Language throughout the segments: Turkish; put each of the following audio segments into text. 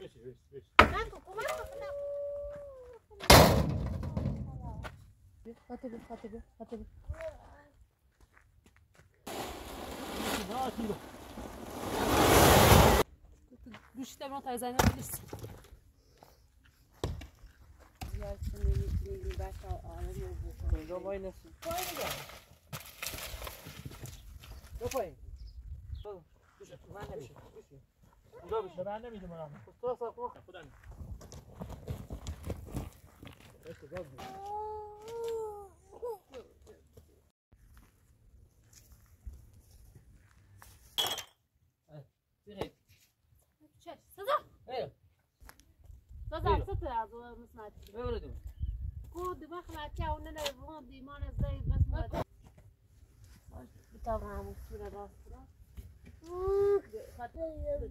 Vedi, vedi, vedi. Ecco, comando, comando. Fate qui, fate qui, fate qui. Daha tiro. Düşte bunu tarzına bilirsin. Yersin beni, beni belki ağlamıyor bu. Zobayı nasıl? Koyun gel. Zobayı. Oğlum, düş. Ben de bir şey. Düş. کجا بشه من نمی‌دونم. تو صاف کن خدا. كود مخلعتي او انا بوندي ما انا زي بس بتابع مصوره بس خاطر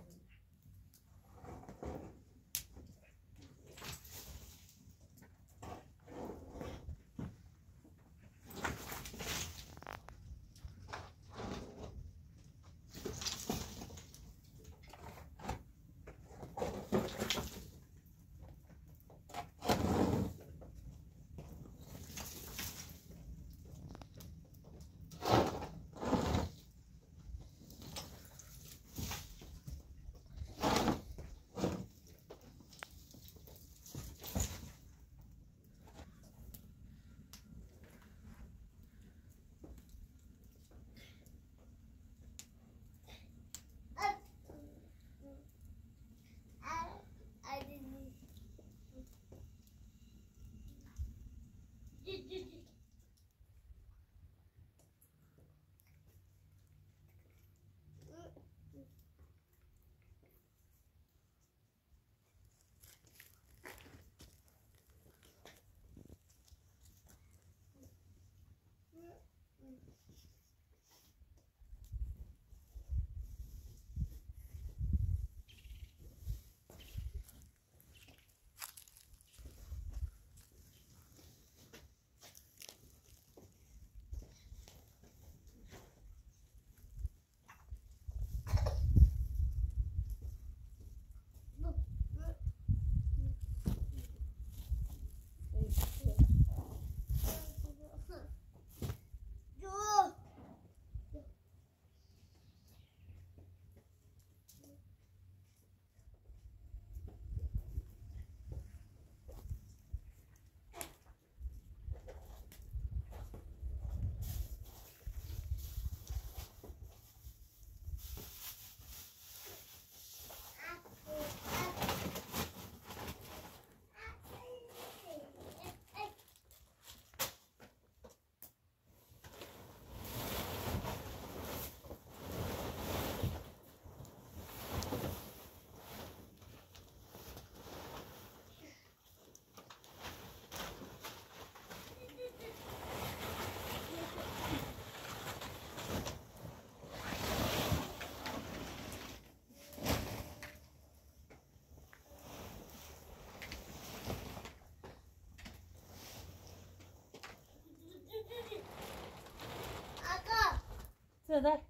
Sıra.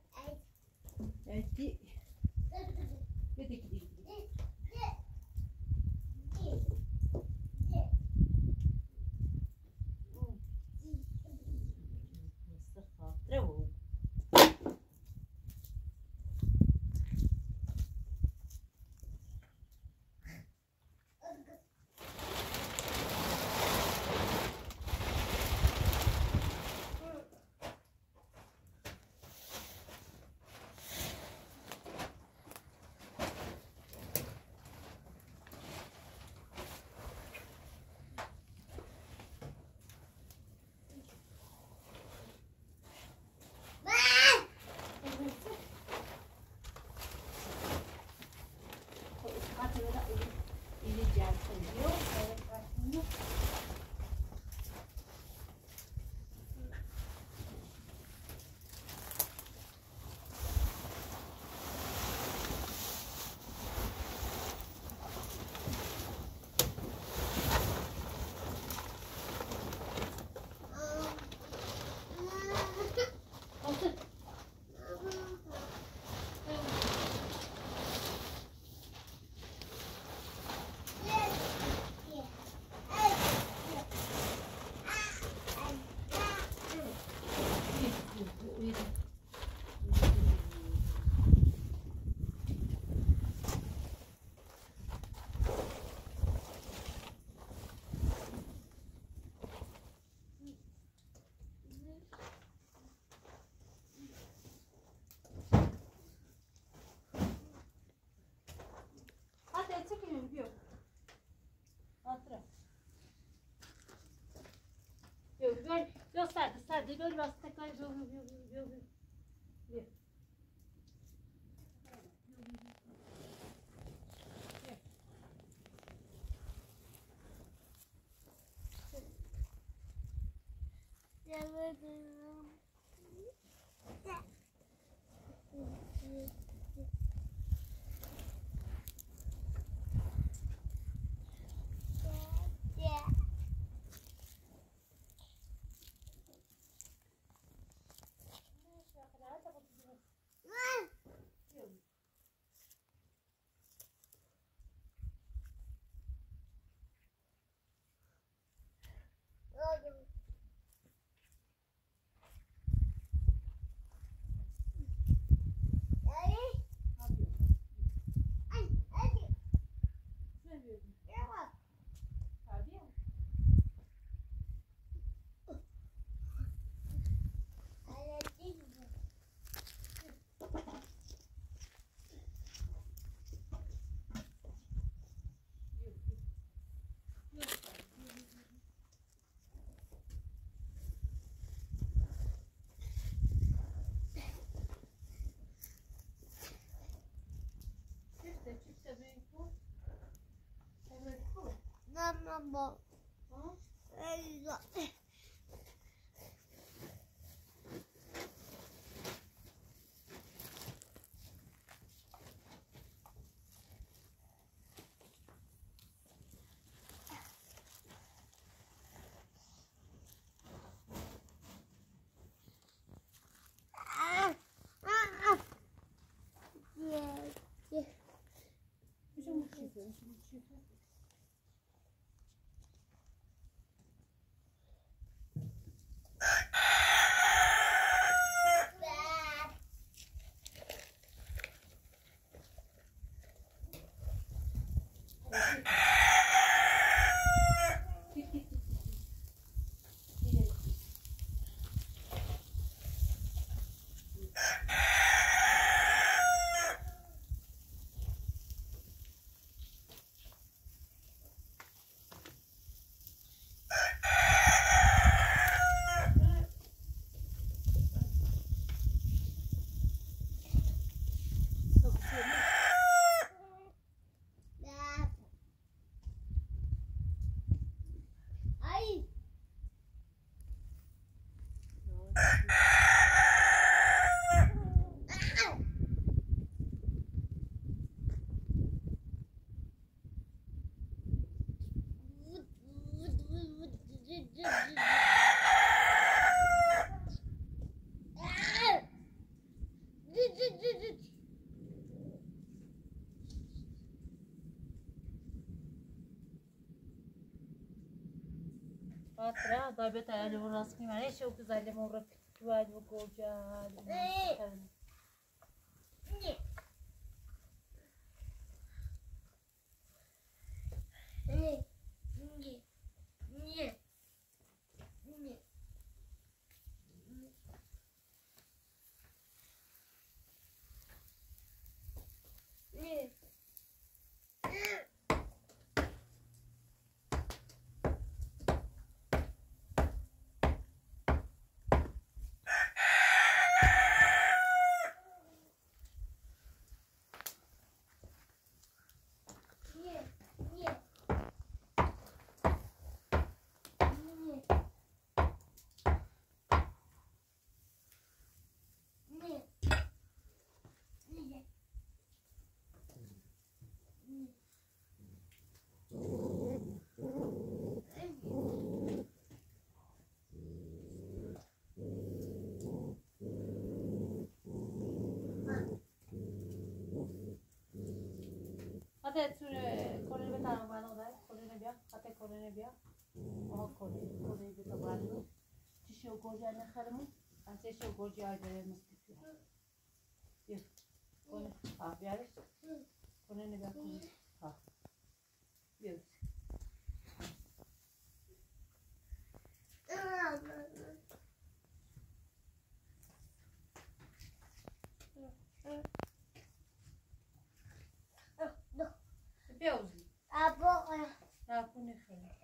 Evet. di- کن بیا ساده ساده بیا راسته کن بیا بیا بیا بیا. بیا. Yeah, we're 妈妈抱抱抱一个 خاطره دا بيت علي وراسمي معليش وكزعلي مو و الوالد وكوجا Hadi sure kore be ta ba no dai kore ne bia hate kore ne bia o kore kore be ta ba no ti shau ko ja ne kharmu an se shau ko ja de musti ye kore ha bia re kore ne bia ha بایستی. آب و ابا آب و خیلی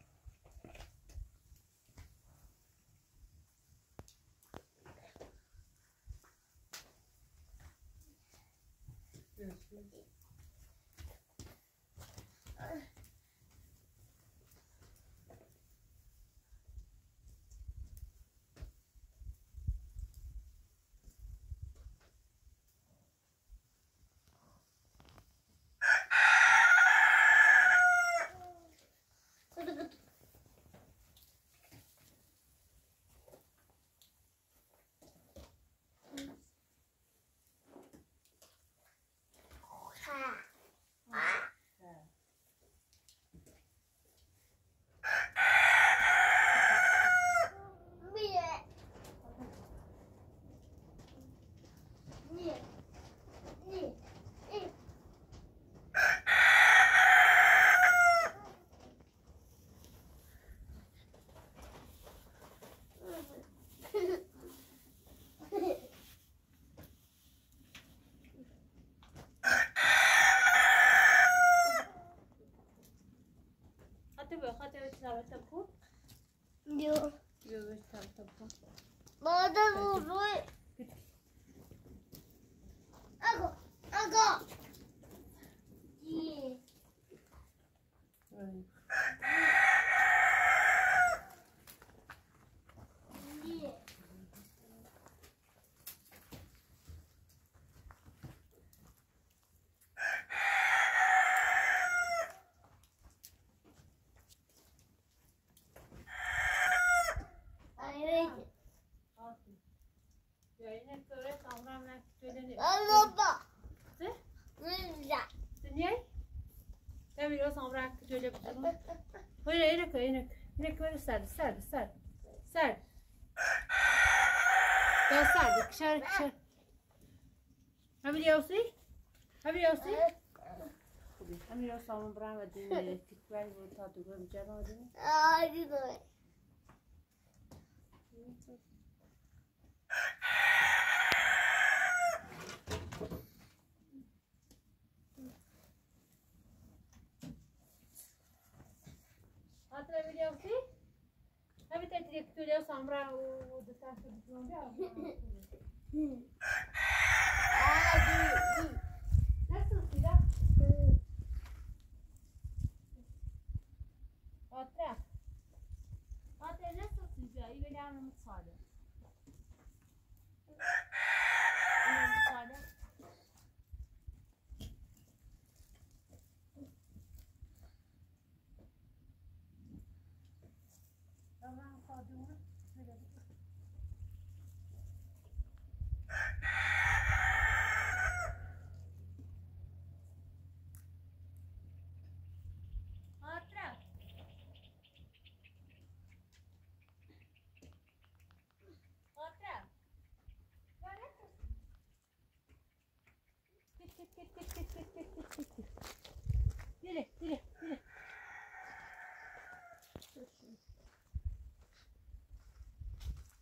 سرد سرد سرد سرد یا سرد خر خر مابلی اوصی؟ مابلی اوصی؟ خوبی مابلی اوصا من برا والدینی تیک vær و تا درم جنا دین؟ آدی lembra o desastre do Colombiano? git git git git git git git git git. Yürü yürü yürü.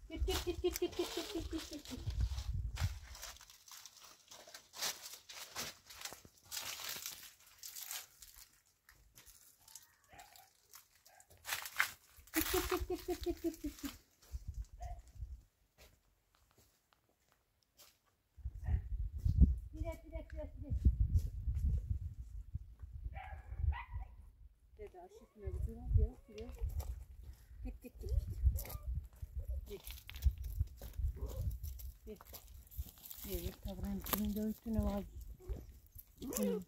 Git git git git git git git git git git. Mmh.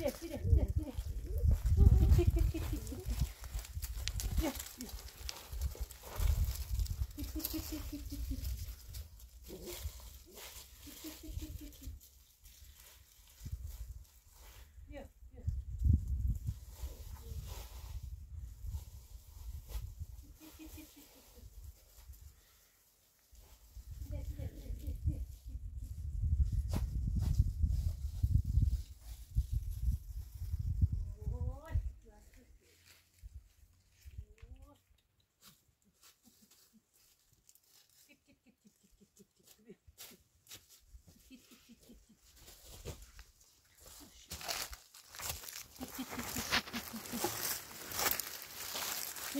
快点快点。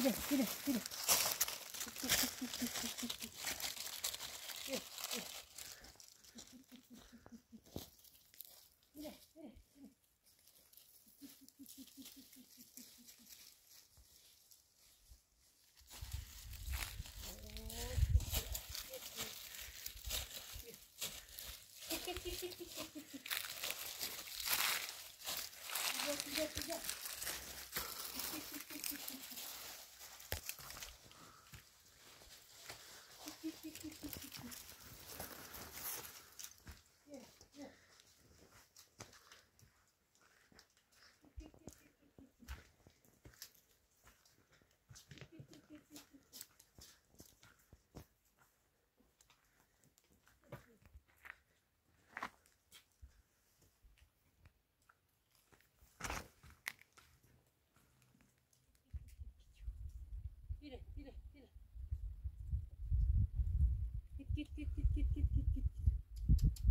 这里这里这 git git git git git git git.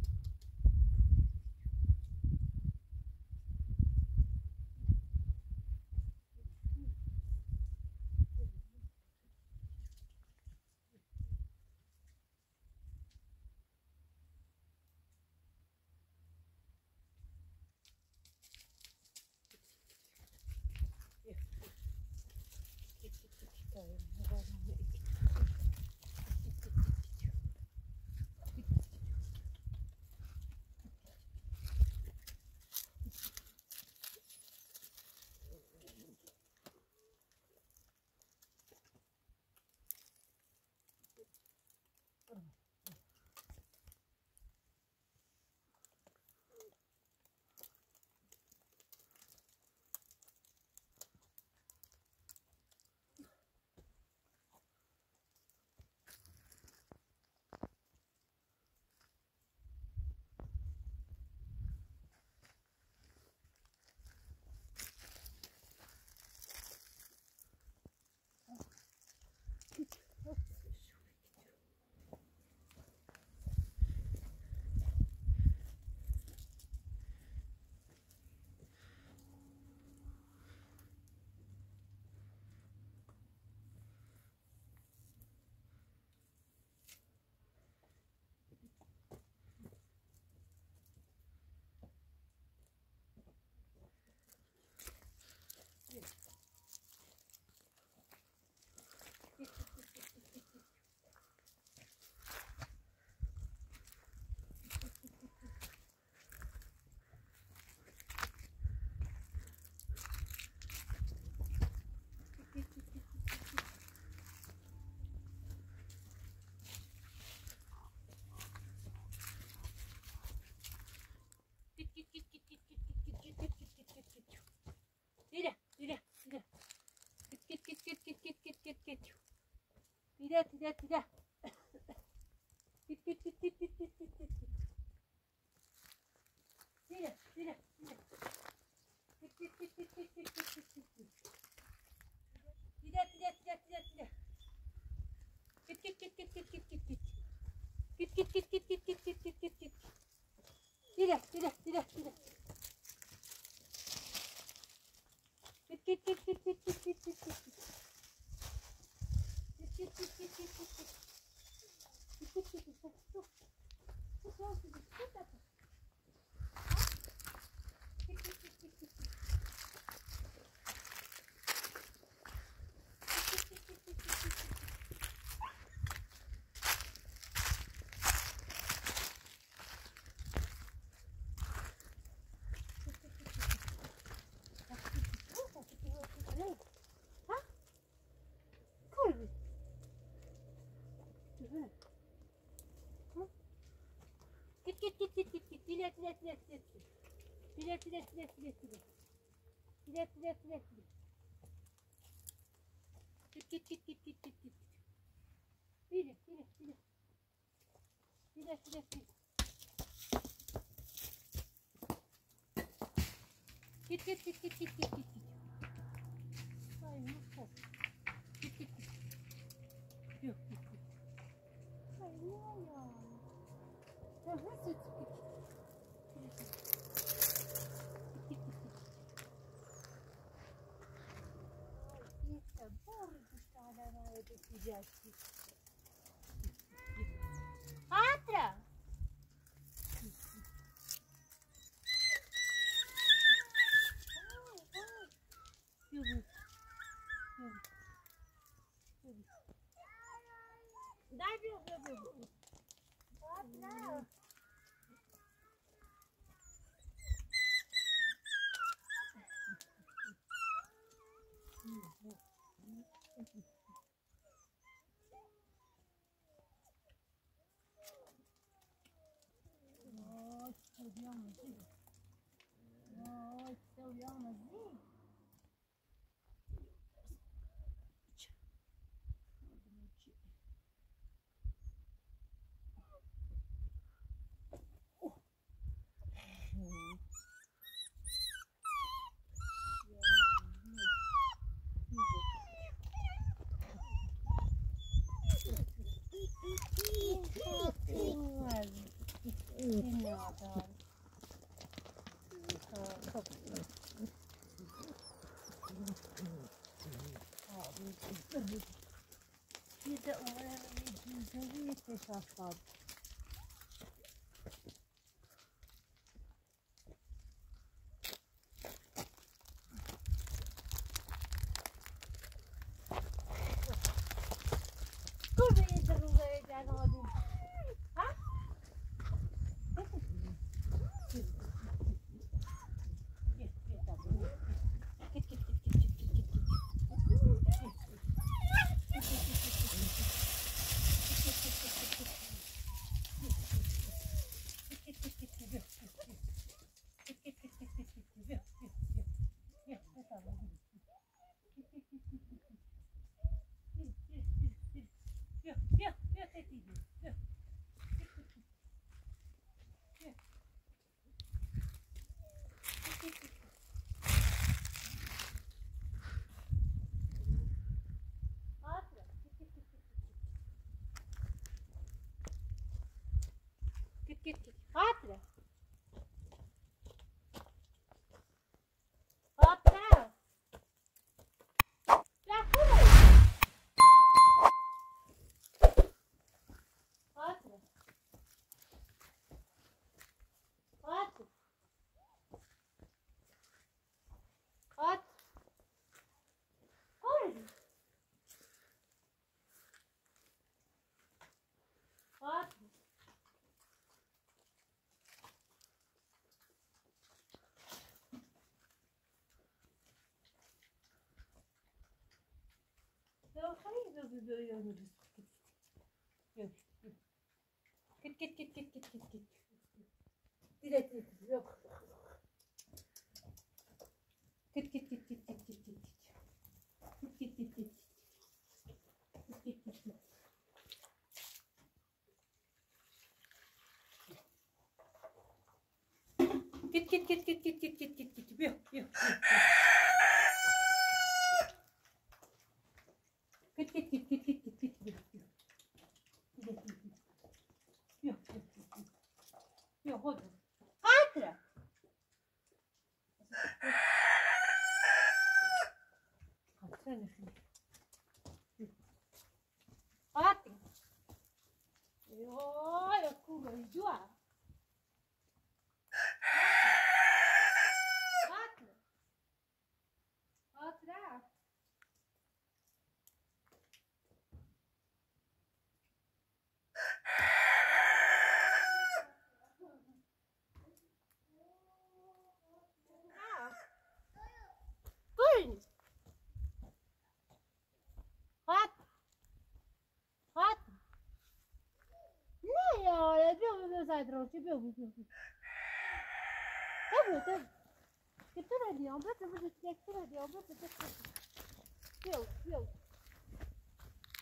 Тире, тире, тире. Git, git, git, git, git, git, git. Git git git git git git. Dilet dilet dilet dilet. Dilet dilet dilet dilet dilet. Dilet dilet dilet dilet. Git git git git git git git. Dilet dilet dilet. Dilet dilet dilet. взять их. leãozinho. Oi, seu leãozinho. في شفاط Вверх, вверх, вверх эти иди. Вверх. Кит-кит-кит. Патря. فاضي لو خليه يدوب يدوب يدوب git git git git git git git git. Yok yok. yok. тебя выпьем. Tabii tabii. Которая делает, это будет я, которая делает, это Пел, пел.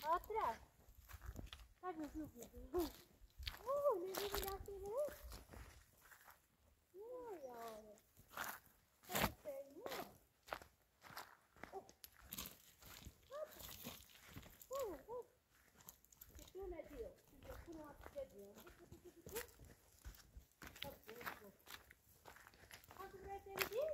А отряд. Как же звук? Ne.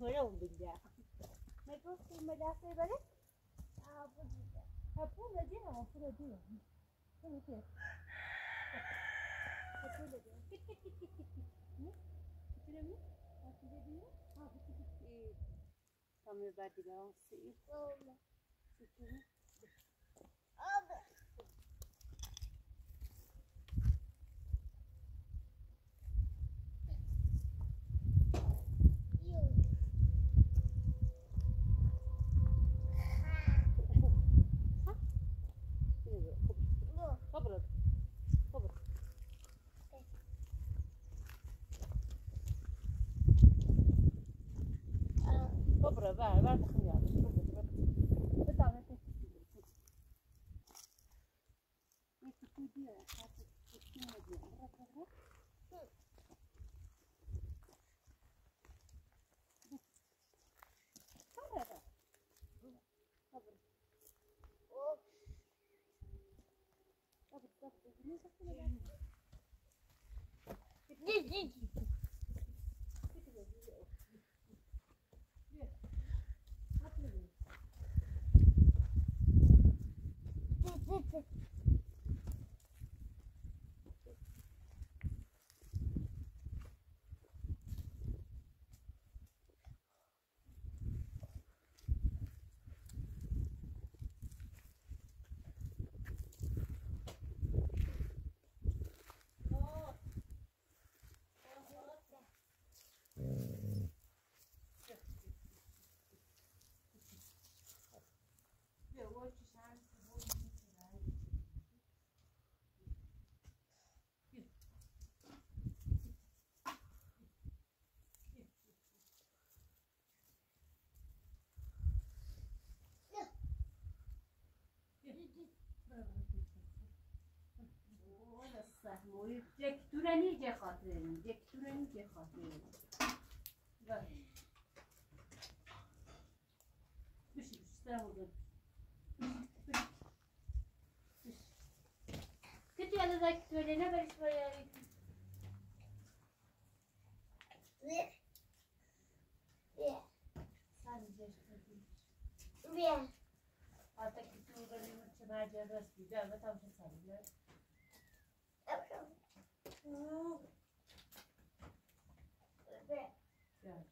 Wala akong bigla. May gusto mo dasa ba rin? Hapon dito. Hapon na din ako. Hapon na din. Ano ito? Hapon na din. Kit, kit, kit, kit, kit, kit. Ne? Na din? Ah, kit, kit, kit. Kami ba di ba Come about buddy. Now, see. Oh, Не заходи. Не, не, не. Cek Türeni cek hatırlayın. Cek Türeni cek hatırlayın. Bak. Düş, sen düş. Kötü yanındaki Türeni barış var yani. Ve. Ve. Sen diyeceksin. Ve. Artık bütün uğraşımı çınar cevaz bir cevaz tam şey sanıyor. Yeah.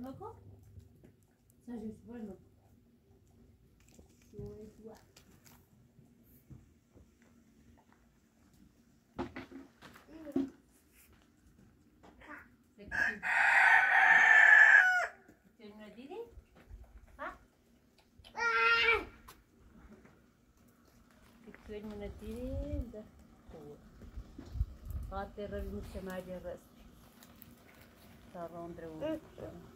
Supermercado. Estás em Supermercado. Sou lá. Terra vimos chamar de arrasto. Estava onde eu.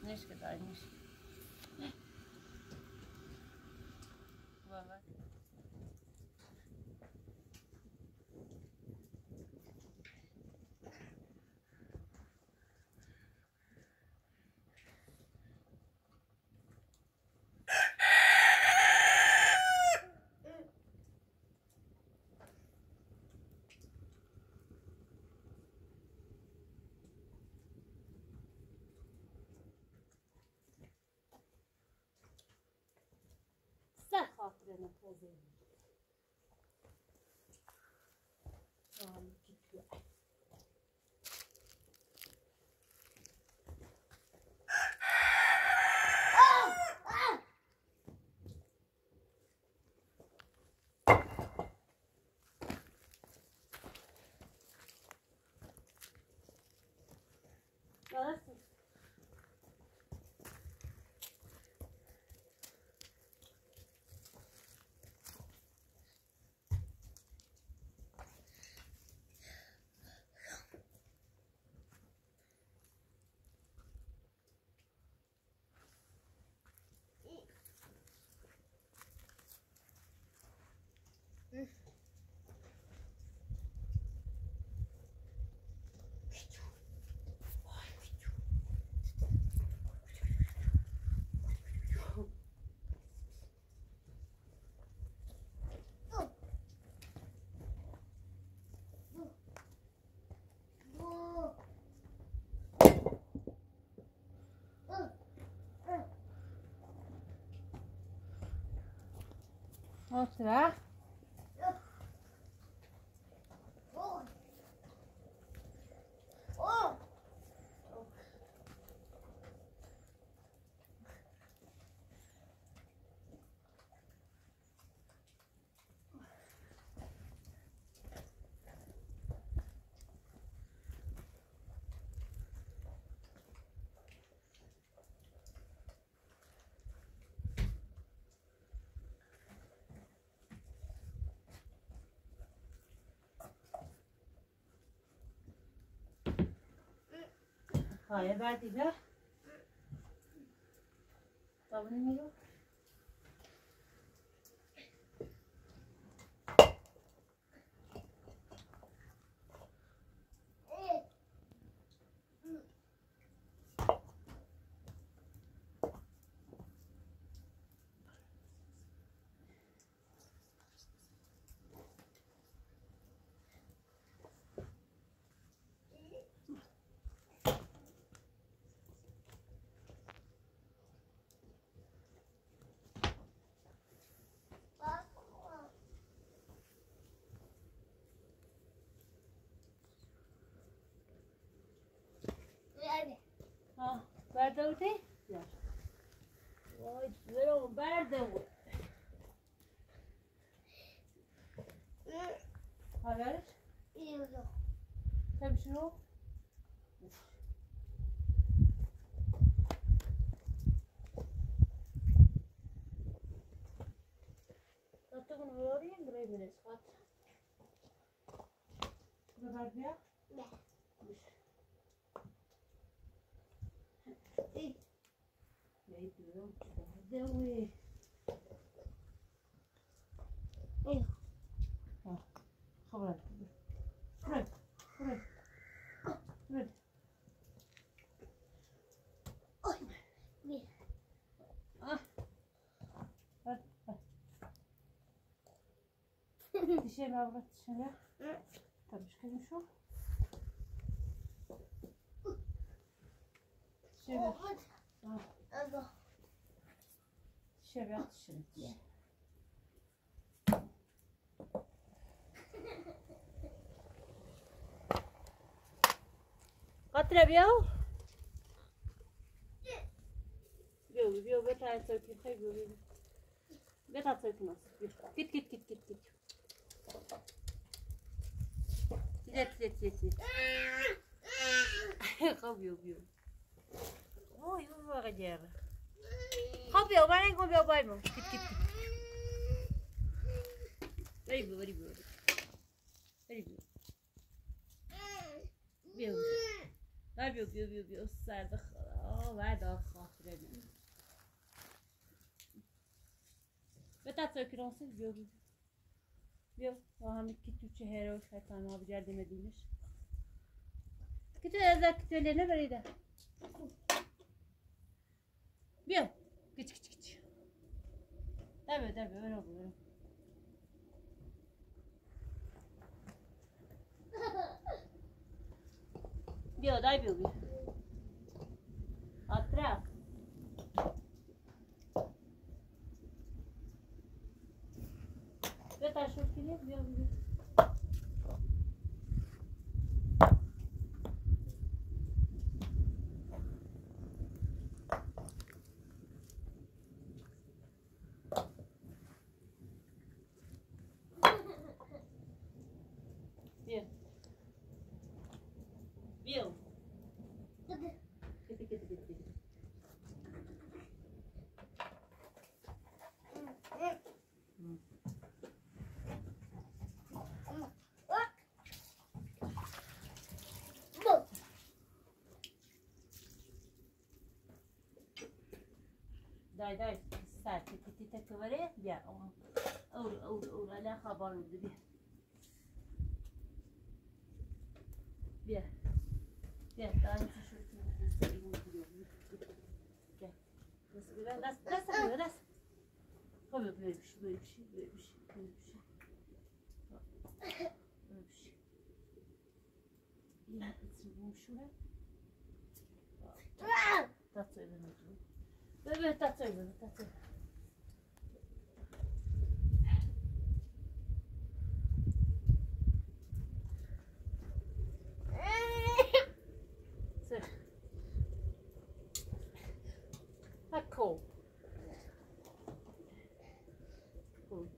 Знаешь, когда. foto para trazer. 好吃吧？खाया बैठी फिर तब नहीं मिलो Ha, برده بودی؟ نه وای برم برده بود حالش؟ این رو تمشنو؟ Tabii şunu. Hatta bunu yorayım buraya biraz. At. Bu da verdi ya. Ne? Ne diyor? Devi. Eh. Ha, haber. Dişe mi avrat dişe Tabii çıkayım şu. Dişe ver. Ah, Also. dişe ver dişe diye. Katre bir yav. Yo, yo, bet ay sökü, hay yo. Bet ay sökü nasıl? Git git git git git. Zit, zit, zit, zit. Robiu, Biu. Oi, o vara dela. Robiu, vai nem je op. Kip, kip, kip. Very good, very good. Very good. Biu. je, Biu, je, Biu, je, da... Oh, je, da je. je, je. Bill, o hamit kit üçü hero şeytan abi yardım edilmiş. Kit özel kitlerine böyle Bill. Gıç gıç gıç. Tabii tabii öyle olur. öyle. Bill, dai Bill, Ja, o. Ur, ur, ur, ala haber oldu bir. Bir. Bir, daha önce şu Gel. Nasıl nasıl, nasıl nasıl? Tabii böyle bir şey, böyle bir şey, böyle bir şey, böyle bir şey. Böyle bir şey. Ya, ısırdım şuraya. Tat söylemedim. That's that's over. That's over. so. That cool. Cool.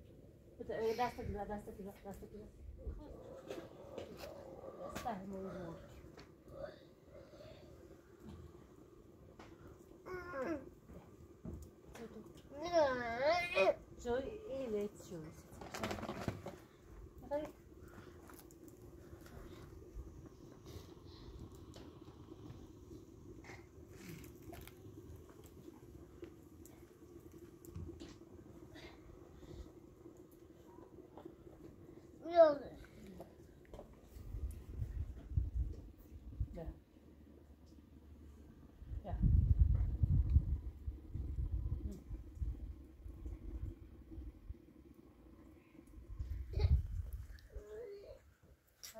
But the, that's the that's the that's the that's the that's the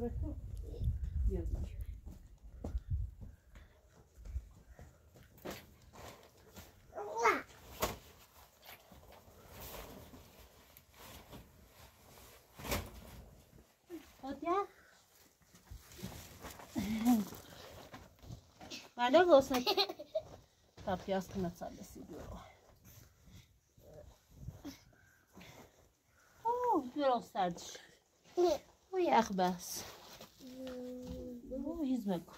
bırakın. Yazar. Meine Rose nicht. Tapi asta the țară, girl. Oh, vreau să. ويا أخباس ويزمكم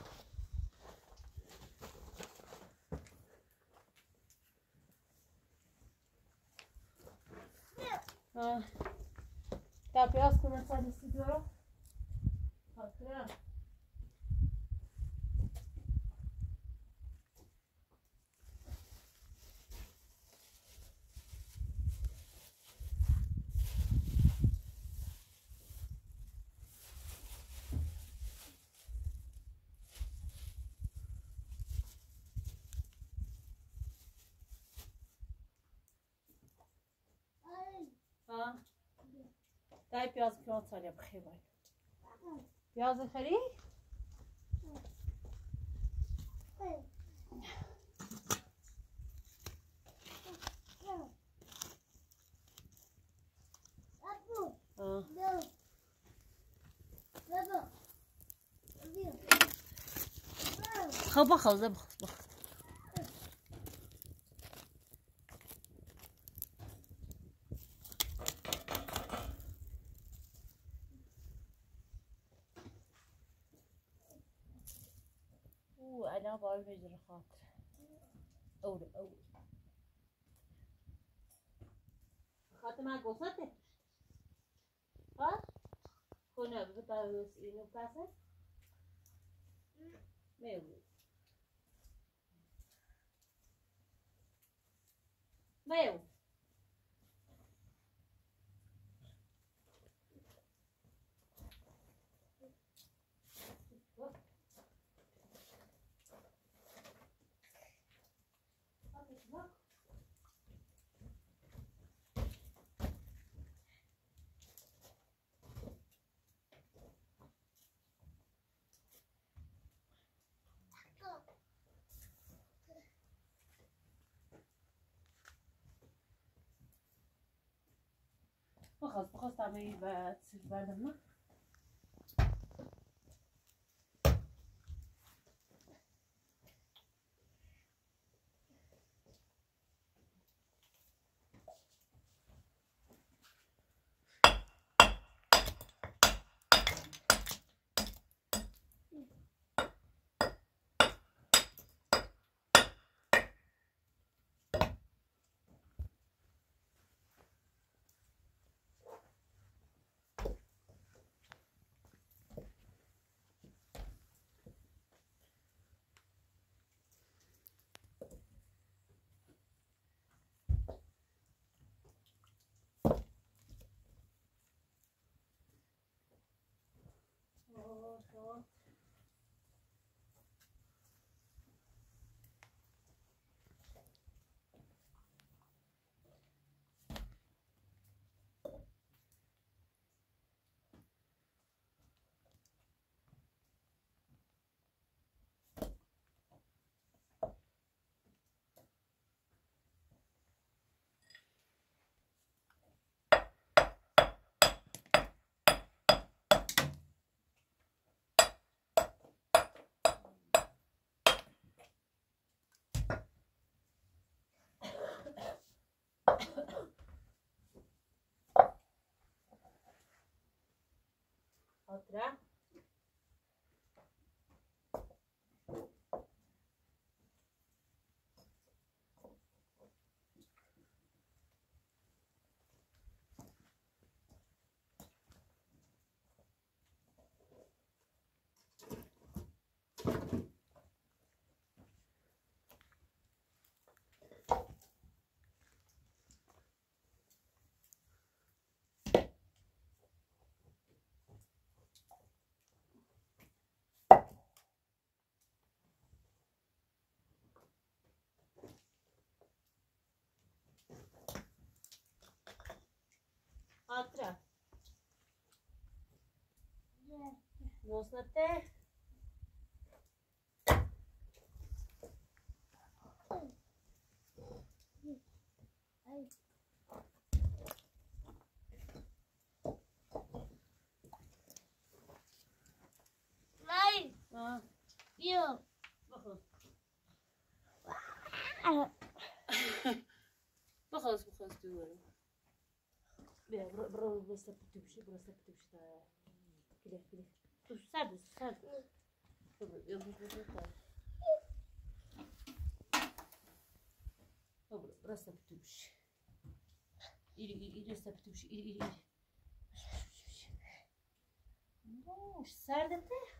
طالع بخير يا زكريا آه. خبخ خبخ y no pasas, خلاص بخلص طعمي بعد بعد نه Otra. outra. Nossa, até. Burası burası da kötü bir şey, burası da kötü bir şey daha. Bile bile. Dur sen de sen de. Burası da kötü bir şey. İri iri iri da bir şey. İri iri iri. Ne olmuş? Serdin de.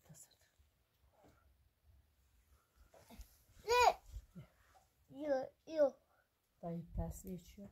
社区。